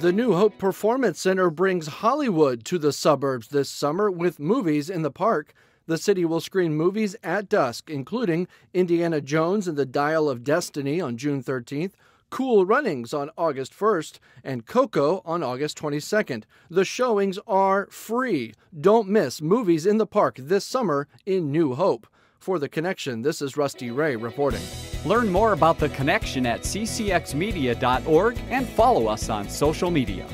The New Hope Performance Center brings Hollywood to the suburbs this summer with movies in the park. The city will screen movies at dusk, including Indiana Jones and the Dial of Destiny on June 13th, Cool Runnings on August 1st, and Coco on August 22nd. The showings are free. Don't miss movies in the park this summer in New Hope. For The Connection, this is Rusty Ray reporting. Learn more about The Connection at ccxmedia.org and follow us on social media.